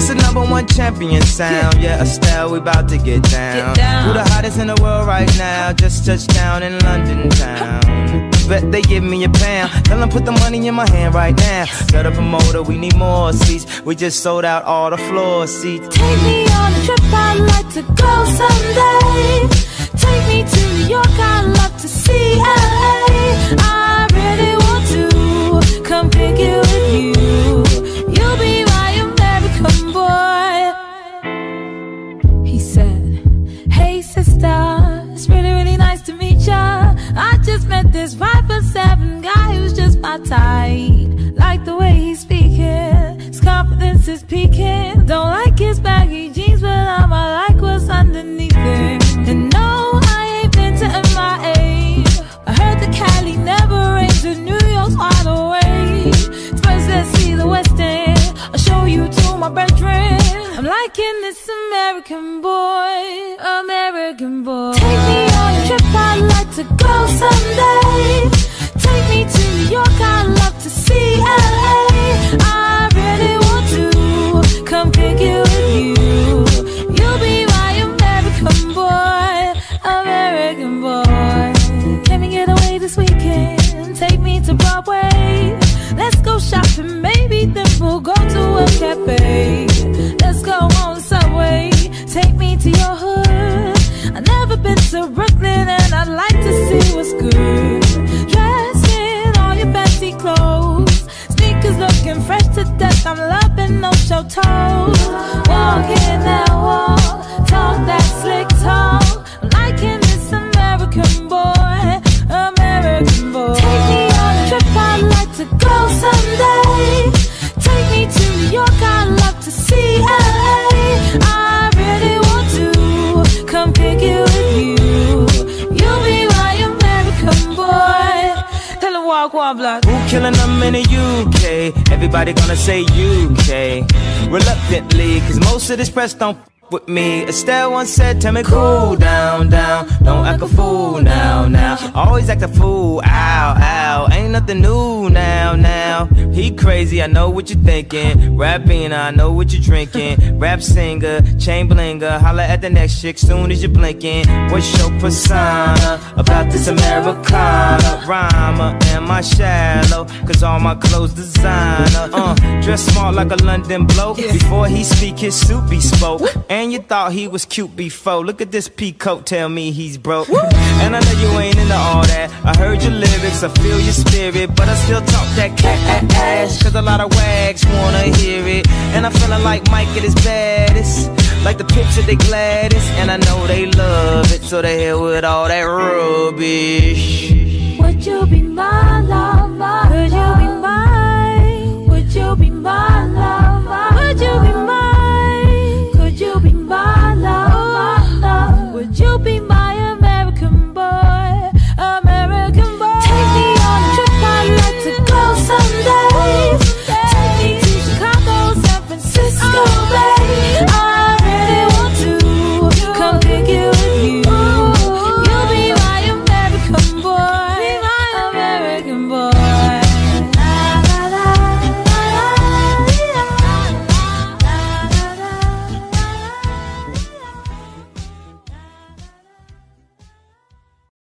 This the number one champion sound. Yeah, Estelle, we about to get down. Get down. Who the hottest in the world right now? Just touched down in London town. Bet they give me a pound. Tell them put the money in my hand right now. Set up a motor, we need more seats. We just sold out all the floor seats. Take me on a trip, I'd like to go someday. Take me to New York, met this five foot seven guy who's just my type. Like the way he's speaking, his confidence is peaking. Don't like his baggy jeans, but I'ma like what's underneath it. And no, I ain't been to MIA. I heard the Cali never rains, and New York's wide awake. First, let's see the West End. I'll show you to my bedroom. I'm liking this American boy, American boy. To go someday. Take me to New York, I'd love to see LA. I really want to come pick you with you. You'll be my American boy, American boy. Can we get away this weekend? Take me to Broadway. Let's go shopping, maybe then we'll go to a cafe. Let's go on the subway. Take me to your hood. I've never been to Brooklyn all your fancy clothes. Sneakers looking fresh to death. I'm loving no show toes. Walking that walk, talk that slick talk. I'm liking this American boy, American boy. Take me on a trip, I'd like to go someday. Take me to New York, I'd love to see Walk one block. Who killing them in the UK? Everybody gonna say UK. Reluctantly, cause most of this press don't with me. Estelle once said, Tell me cool down, down. Don't act a fool now, now. Always act a fool, ow, ow. Ain't nothing new now, now. He crazy, I know what you're thinking. Rapping, I know what you're drinking. Rap singer, chain blinger. Holla at the next chick soon as you're blinking. What's your persona about this Americana? Rhymer, am I shallow? Cause all my clothes designer. Uh, dress smart like a London bloke. Before he speak, his suit be spoke. And you thought he was cute before. Look at this peacoat, tell me he's broke. And I know you ain't into all that. I heard your lyrics, I feel your spirit. But I still talk that cat ass. Cause a lot of wags wanna hear it. And I'm feeling like Mike at his baddest. Like the picture they Gladys. And I know they love it. So they hell with all that rubbish.